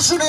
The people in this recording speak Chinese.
是的。